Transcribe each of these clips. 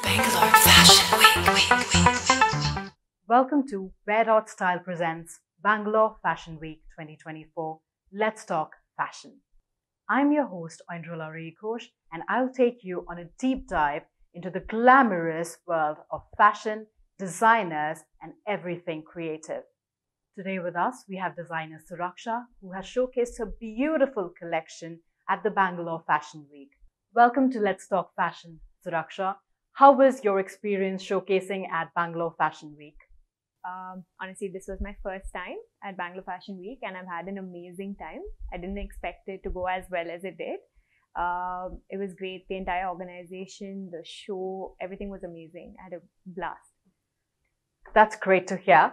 Bangalore Fashion Week. week, week, week. Welcome to Wear Dot Style presents Bangalore Fashion Week 2024. Let's talk fashion. I'm your host, Oindrula Reikosh, and I'll take you on a deep dive into the glamorous world of fashion, designers, and everything creative. Today with us, we have designer Suraksha, who has showcased her beautiful collection at the Bangalore Fashion Week. Welcome to Let's Talk Fashion, Suraksha. How was your experience showcasing at Bangalore Fashion Week? Um, honestly, this was my first time at Bangalore Fashion Week, and I've had an amazing time. I didn't expect it to go as well as it did. Um, it was great. The entire organization, the show, everything was amazing. I had a blast. That's great to hear.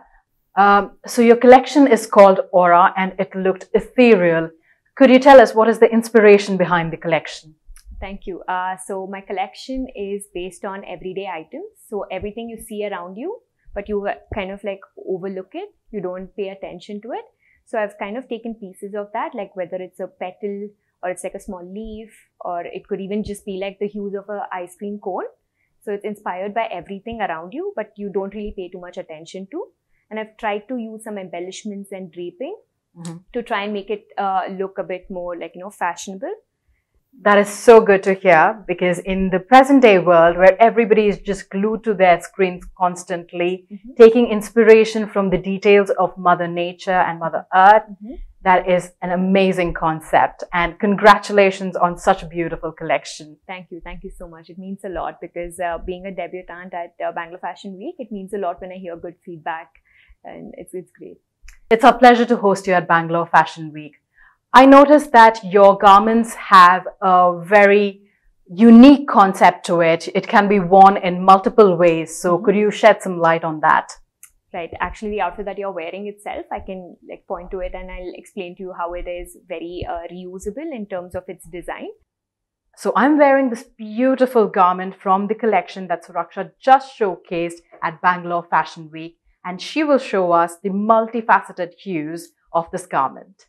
Um, so your collection is called Aura, and it looked ethereal. Could you tell us what is the inspiration behind the collection? Thank you. Uh, so my collection is based on everyday items. So everything you see around you, but you kind of like overlook it. You don't pay attention to it. So I've kind of taken pieces of that, like whether it's a petal or it's like a small leaf, or it could even just be like the hues of a ice cream cone. So it's inspired by everything around you, but you don't really pay too much attention to. And I've tried to use some embellishments and draping Mm-hmm. to try and make it uh, look a bit more like you know fashionable. That is so good to hear because in the present day world where everybody is just glued to their screens constantly, Mhm. taking inspiration from the details of Mother Nature and Mother Earth, Mhm. that is an amazing concept. And congratulations on such a beautiful collection. Thank you. Thank you so much. It means a lot because uh, being a debutante at uh, Bangalore Fashion Week, it means a lot when I hear good feedback and it's, it's great. It's our pleasure to host you at Bangalore Fashion Week. I noticed that your garments have a very unique concept to it. It can be worn in multiple ways. So Mhm. could you shed some light on that? Right. Actually, the outfit that you're wearing itself, I can like point to it and I'll explain to you how it is very uh, reusable in terms of its design. So I'm wearing this beautiful garment from the collection that Suraksha just showcased at Bangalore Fashion Week. And she will show us the multifaceted hues of this garment.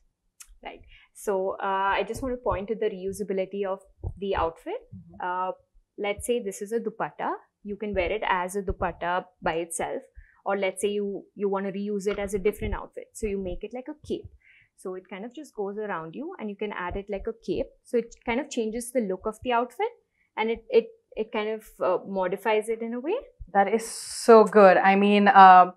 So uh, I just want to point to the reusability of the outfit. Uh, let's say this is a dupatta. You can wear it as a dupatta by itself, or let's say you you want to reuse it as a different outfit. So you make it like a cape. So it kind of just goes around you, and you can add it like a cape. So it kind of changes the look of the outfit, and it it it kind of uh, modifies it in a way. That is so good. I mean, uh,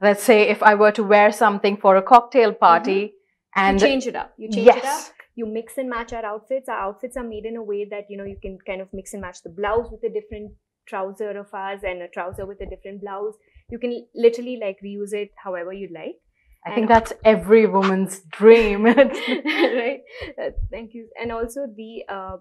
let's say if I were to wear something for a cocktail party and you change it up. You change it up. yes, you mix and match our outfits. Our outfits are made in a way that you know you can kind of mix and match the blouse with a different trouser of ours and a trouser with a different blouse. You can literally like reuse it however you like. I think that's every woman's dream. right? Uh, thank you. And also the uh,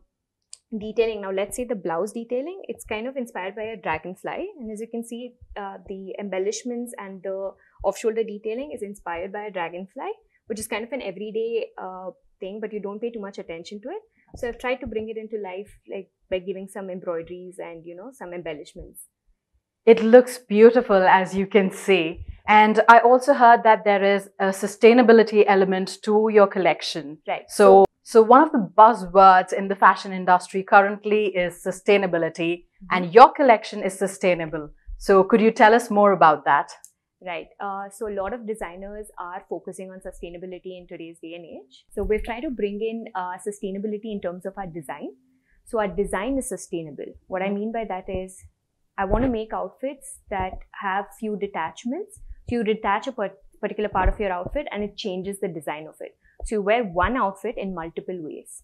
detailing. Now, let's say the blouse detailing. It's kind of inspired by a dragonfly, and as you can see, uh, the embellishments and the off-shoulder detailing is inspired by a dragonfly, which is kind of an everyday uh, thing, but you don't pay too much attention to it. So I've tried to bring it into life, like by giving some embroideries and you know some embellishments. It looks beautiful, as you can see. And I also heard that there is a sustainability element to your collection. Right. So, so one of the buzzwords in the fashion industry currently is sustainability, and your collection is sustainable. So, could you tell us more about that? Right. Uh, so a lot of designers are focusing on sustainability in today's day and age. So we're trying to bring in uh, sustainability in terms of our design. So our design is sustainable. What I mean by that is, I want to make outfits that have few detachments. So you detach a particular part of your outfit and it changes the design of it. So you wear one outfit in multiple ways.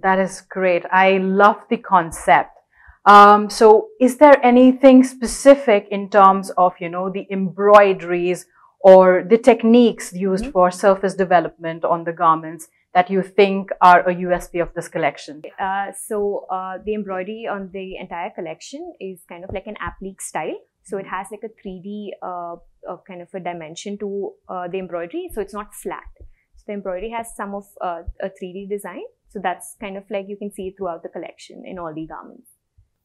That is great. I love the concept. Um, so, is there anything specific in terms of, you know, the embroideries or the techniques used Mhm. for surface development on the garments that you think are a USP of this collection? Uh, so uh, the embroidery on the entire collection is kind of like an applique style. So it has like a 3D uh, uh, kind of a dimension to uh, the embroidery. So it's not flat. So the embroidery has some of uh, a 3D design. So that's kind of like you can see throughout the collection in all the garments.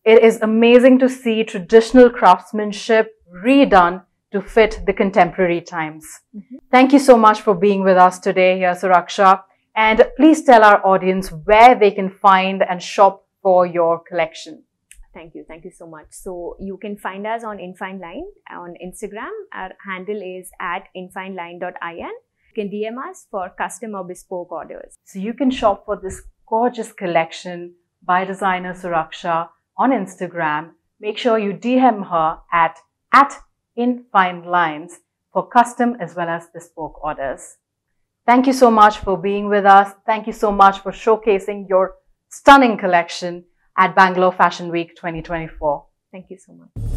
It is amazing to see traditional craftsmanship redone to fit the contemporary times. Mhm. Thank you so much for being with us today here, Suraksha. And please tell our audience where they can find and shop for your collection. Thank you. Thank you so much. So you can find us on Infine Line on Instagram. Our handle is at infineline.in. You can DM us for custom or bespoke orders. So you can shop for this gorgeous collection by designer Suraksha on Instagram. Make sure you DM her at, at Infine Lines for custom as well as bespoke orders. Thank you so much for being with us. Thank you so much for showcasing your stunning collection at Bangalore Fashion Week 2024. Thank you so much.